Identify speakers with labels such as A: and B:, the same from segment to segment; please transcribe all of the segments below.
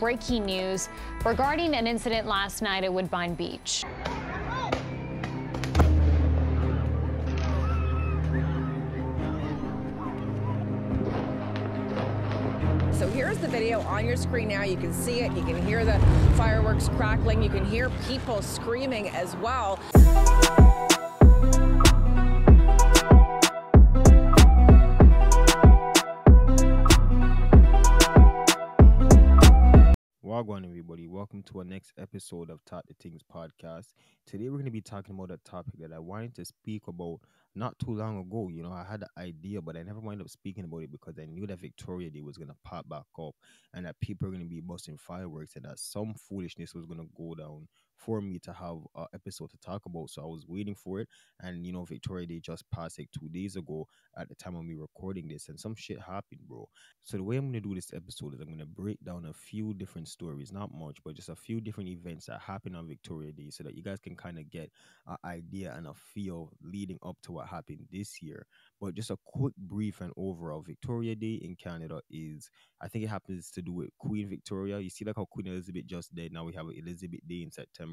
A: Breaking news regarding an incident last night at Woodbine Beach.
B: So here's the video on your screen now. You can see it. You can hear the fireworks crackling. You can hear people screaming as well.
C: Everybody. Welcome to our next episode of Talk Da Tingz podcast. Today, we're going to be talking about a topic that I wanted to speak about not too long ago. You know, I had the idea, but I never wound up speaking about it because I knew that Victoria Day was going to pop back up and that people are going to be busting fireworks and that some foolishness was going to go down for me to have an episode to talk about. So I was waiting for it. And, you know, Victoria Day just passed like two days ago at the time of me recording this, and some shit happened, bro. So the way I'm going to do this episode is I'm going to break down a few different stories, not much, but just a few different events that happened on Victoria Day so that you guys can kind of get an idea and a feel leading up to what happened this year. But just a quick brief and overall, Victoria Day in Canada is, I think it happens to do with Queen Victoria. You see, like how Queen Elizabeth just died. Now we have Elizabeth Day in September.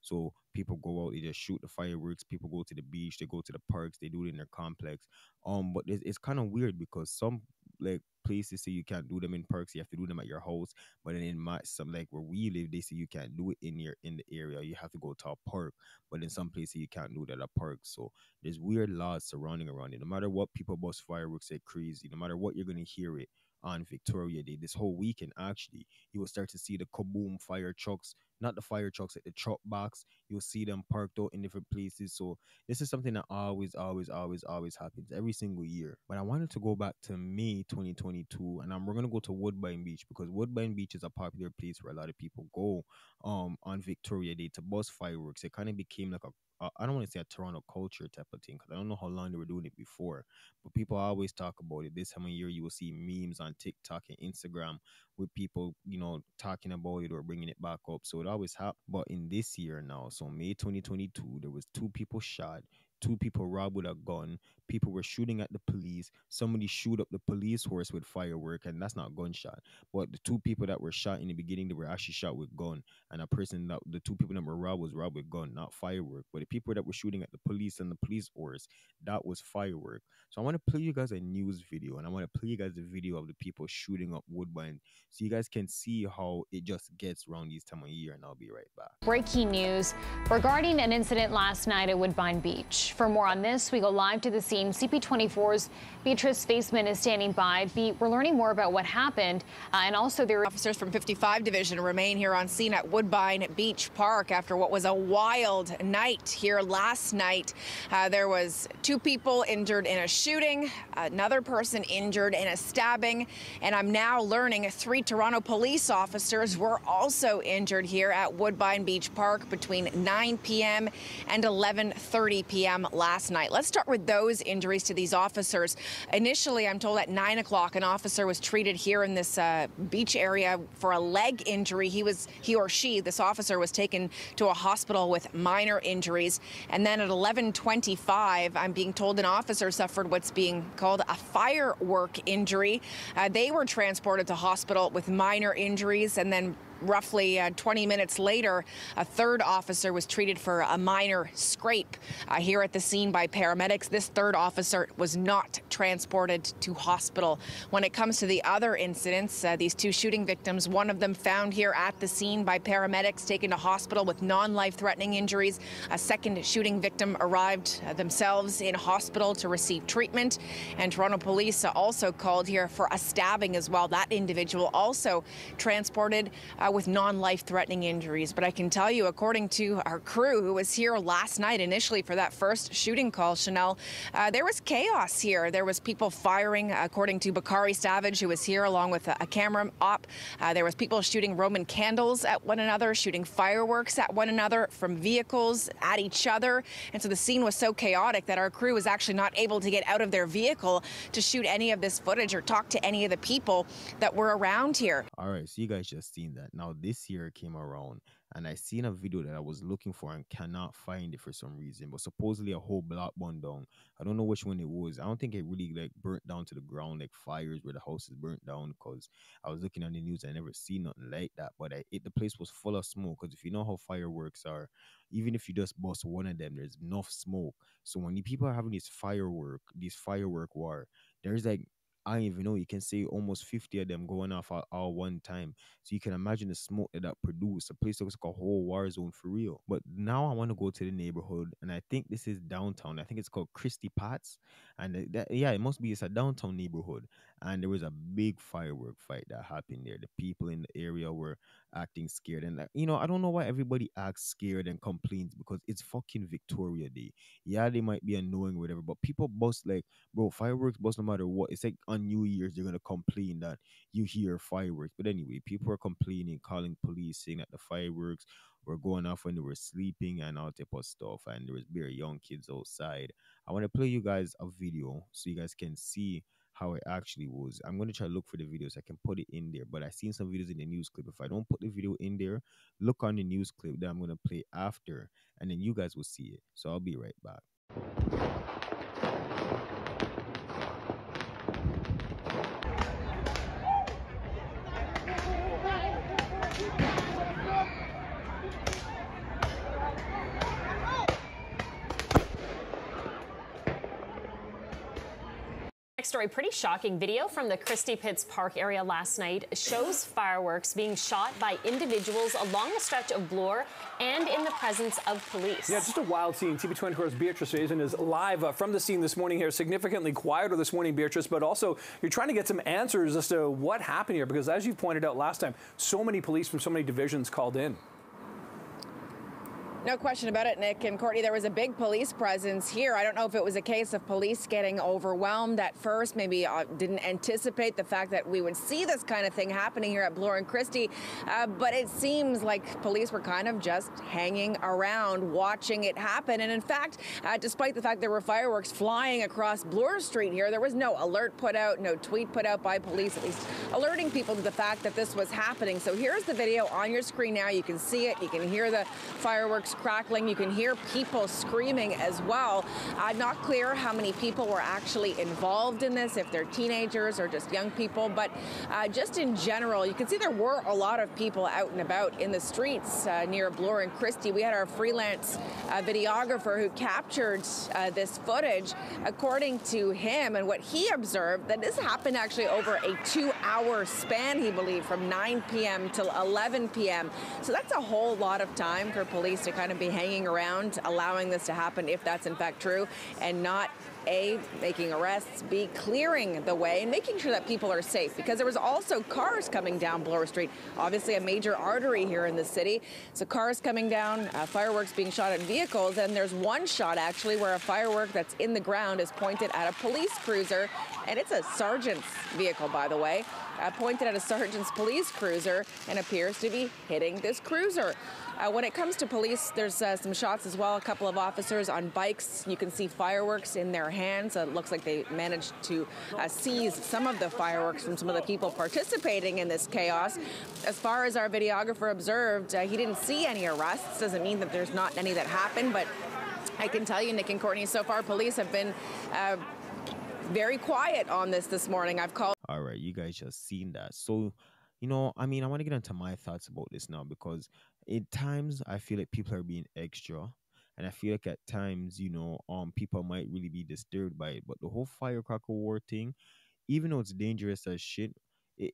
C: So people go out, they just shoot the fireworks. People go to the beach, they go to the parks, they do it in their complex. Um, but it's, it's kind of weird because some like places say you can't do them in parks, you have to do them at your house. But then in my some like where we live, they say you can't do it in your in the area. You have to go to a park. But in some places you can't do that at parks. So there's weird laws surrounding around it. No matter what people bust fireworks like crazy, no matter what you're gonna hear it on Victoria Day. This whole weekend, actually, you will start to see the kaboom fire trucks, not the fire trucks at the truck box. You'll see them parked out in different places. So this is something that always, always, always, always happens every single year. But I wanted to go back to May 2022, and I'm, we're gonna go to Woodbine Beach because Woodbine Beach is a popular place where a lot of people go um on Victoria Day to bust fireworks. It kind of became like a Uh, I don't want to say a Toronto culture type of thing because I don't know how long they were doing it before, but people always talk about it. This time of year, you will see memes on TikTok and Instagram with people, you know, talking about it or bringing it back up. So it always happens. But in this year now, so May 2022, there was two people shot two people robbed with a gun. People were shooting at the police. Somebody shoot up the police horse with firework, and that's not gunshot. But the two people that were shot in the beginning, they were actually shot with gun. And a person that the two people that were robbed was robbed with gun, not firework. But the people that were shooting at the police and the police horse, that was firework. So I want to play you guys a news video, and I want to play you guys the video of the people shooting up Woodbine, so you guys can see how it just gets around this time of year. And I'll be right back.
A: Breaking news regarding an incident last night at Woodbine Beach. For more on this, we go live to the scene. CP24's Beatrice Fantoni is standing by. We're learning more about what happened, uh, and also there are
B: officers from 55 Division remain here on scene at Woodbine Beach Park after what was a wild night here last night. Uh, there was two people injured in a shooting, another person injured in a stabbing, and I'm now learning three Toronto police officers were also injured here at Woodbine Beach Park between 9 p.m. and 11:30 p.m last night. Let's start with those injuries to these officers. Initially, I'm told at 9 o'clock, an officer was treated here in this uh, beach area for a leg injury. He was, he or she, this officer was taken to a hospital with minor injuries. And then at 11:25, I'm being told an officer suffered what's being called a firework injury. Uh, they were transported to hospital with minor injuries and then roughly uh, 20 minutes later, a third officer was treated for a minor scrape uh, here at the scene by paramedics. This third officer was not transported to hospital. When it comes to the other incidents, uh, these two shooting victims, one of them found here at the scene by paramedics, taken to hospital with non-life threatening injuries. A second shooting victim arrived uh, themselves in hospital to receive treatment. And Toronto police also called here for a stabbing as well. That individual also transported uh, with non-life threatening injuries. But I can tell you, according to our crew who was here last night initially for that first shooting call, Chanel, uh, there was chaos here. There was people firing, according to Bakari Savage, who was here along with a, a camera op. Uh, there was people shooting Roman candles at one another, shooting fireworks at one another from vehicles at each other. And so the scene was so chaotic that our crew was actually not able to get out of their vehicle to shoot any of this footage or talk to any of the people that were around here.
C: All right, so you guys just seen that. Now this year came around and I seen a video that I was looking for and cannot find it for some reason. But supposedly a whole block burned down. I don't know which one it was. I don't think it really like burnt down to the ground like fires where the house is burnt down because I was looking on the news. I never seen nothing like that. But I, it, the place was full of smoke because if you know how fireworks are, even if you just bust one of them, there's enough smoke. So when the people are having this firework, this firework war, there's like I don't even know. You can see almost 50 of them going off at all one time. So you can imagine the smoke that that produced. The place looks like a whole war zone for real. But now I want to go to the neighborhood, and I think this is downtown. I think it's called Christie Pitts, and uh, that, yeah, it must be. It's a downtown neighborhood, and there was a big firework fight that happened there. The people in the area were acting scared, and uh, you know, I don't know why everybody acts scared and complains because it's fucking Victoria Day. Yeah, they might be annoying, or whatever, but people bust like, bro, fireworks bust no matter what. It's like on New Year's they're gonna complain that you hear fireworks, but anyway, people are complaining, calling police, saying that the fireworks were going off when they were sleeping and all type of stuff, and there was very young kids outside. I want to play you guys a video so you guys can see how it actually was. I'm gonna try to look for the videos. I can put it in there, but I seen some videos in the news clip. If I don't put the video in there, look on the news clip that I'm gonna play after, and then you guys will see it. So I'll be right back.
D: Story, pretty shocking video from the Christie Pitts Park area last night shows fireworks being shot by individuals along the stretch of Bloor and in the presence of police.
E: Yeah, just a wild scene. CP24's Beatrice Fantoni is live uh, from the scene this morning here. Significantly quieter this morning, Beatrice, but also you're trying to get some answers as to what happened here because as you pointed out last time, so many police from so many divisions called in.
B: No question about it, Nick and Courtney. There was a big police presence here. I don't know if it was a case of police getting overwhelmed at first, maybe uh, didn't anticipate the fact that we would see this kind of thing happening here at Bloor and Christie. Uh, but it seems like police were kind of just hanging around, watching it happen. And in fact, uh, despite the fact there were fireworks flying across Bloor Street here, there was no alert put out, no tweet put out by police, at least alerting people to the fact that this was happening. So here's the video on your screen now. You can see it. You can hear the fireworks crackling. You can hear people screaming as well. Uh, not clear how many people were actually involved in this, if they're teenagers or just young people, but uh, just in general, you can see there were a lot of people out and about in the streets uh, near Bloor and Christie. We had our freelance uh, videographer who captured uh, this footage. According to him and what he observed, that this happened actually over a two-hour span, he believed, from 9 p.m. till 11 p.m. So that's a whole lot of time for police to kind of be hanging around, allowing this to happen if that's in fact true, and not a, making arrests, B, clearing the way and making sure that people are safe. Because there was also cars coming down Bloor Street, obviously a major artery here in the city. So cars coming down, uh, fireworks being shot at vehicles, and there's one shot actually where a firework that's in the ground is pointed at a police cruiser, and it's a sergeant's vehicle, by the way, uh, pointed at a sergeant's police cruiser and appears to be hitting this cruiser. Uh, when it comes to police, there's uh, some shots as well. A couple of officers on bikes. You can see fireworks in their hands. it looks like they managed to uh, seize some of the fireworks from some of the people participating in this chaos. As far as our videographer observed, uh, he didn't see any arrests. Doesn't mean that there's not any that happened, but I can tell you, Nick and Courtney, so far police have been uh, very quiet on this this morning. I've called.
C: You guys just seen that. So, you know, I mean, I want to get into my thoughts about this now because at times I feel like people are being extra. And I feel like at times, you know, um, people might really be disturbed by it. But the whole firecracker war thing, even though it's dangerous as shit, it,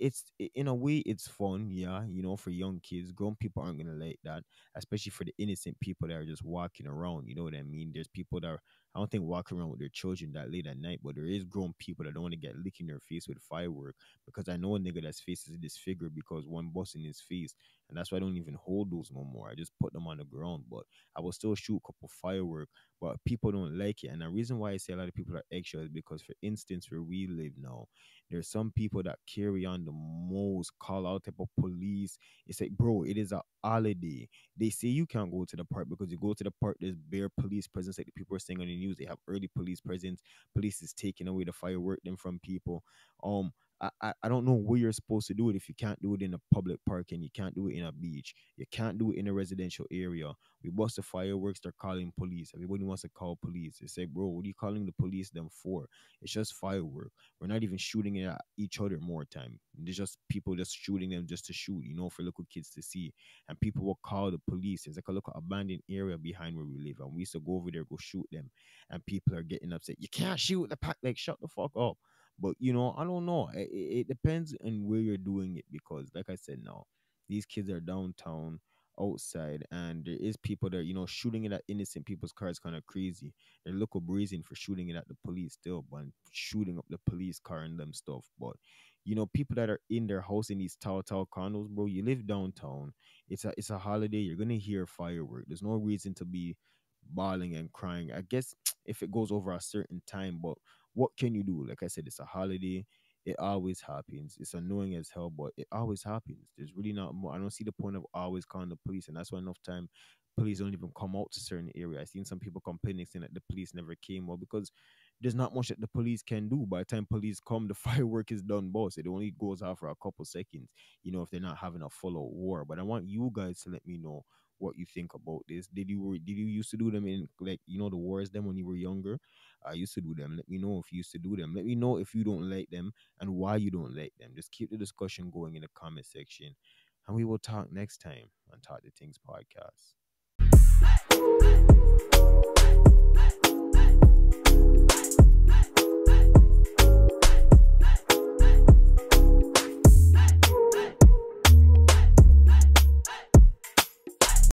C: it's in a way it's fun, yeah. You know, for young kids, grown people aren't gonna like that, especially for the innocent people that are just walking around. You know what I mean? There's people that are I don't think walking around with their children that late at night, but there is grown people that don't want to get licking their face with firework because I know a nigga that's face is disfigured because one bust in his face, and that's why I don't even hold those no more. I just put them on the ground, but I will still shoot a couple firework, but people don't like it. And the reason why I say a lot of people are extra is because, for instance, where we live now, there's some people that carry on the most call out type of police. It's like, bro, it is a holiday. They say you can't go to the park because you go to the park, there's bare police presence, like the people are saying on the news. They have early police presence. Police is taking away the firework them from people. Um, I, I don't know where you're supposed to do it if you can't do it in a public park and you can't do it in a beach. You can't do it in a residential area. We bust the fireworks, they're calling police. Everybody wants to call police. They say, bro, what are you calling the police them for? It's just firework. We're not even shooting at each other more time. There's just people just shooting them just to shoot, you know, for little kids to see. And people will call the police. It's like a little abandoned area behind where we live. And we used to go over there, go shoot them. And people are getting upset. You can't shoot the pack. Like, shut the fuck up. But you know, I don't know. It, it depends on where you're doing it because, like I said, now these kids are downtown, outside, and there is people that you know shooting it at innocent people's cars. Kind of crazy. They're local brazen for shooting it at the police still, but shooting up the police car and them stuff. But you know, people that are in their house in these tall, tall condos, bro. You live downtown. It's a it's a holiday. You're gonna hear firework. There's no reason to be bawling and crying. I guess if it goes over a certain time, but what can you do? Like I said, it's a holiday. It always happens. It's annoying as hell, but it always happens. There's really not more. I don't see the point of always calling the police, and that's why enough time police don't even come out to certain area. I've seen some people complaining saying that the police never came. Well, because there's not much that the police can do. By the time police come, the firework is done, boss. It only goes out for a couple seconds, you know, if they're not having a full out war. But I want you guys to let me know what you think about this. Did you did you used to do them in like you know the wars them when you were younger? I used to do them. Let me know if you used to do them. Let me know if you don't like them and why you don't like them. Just keep the discussion going in the comment section. And we will talk next time on Talk Da Tingz podcast.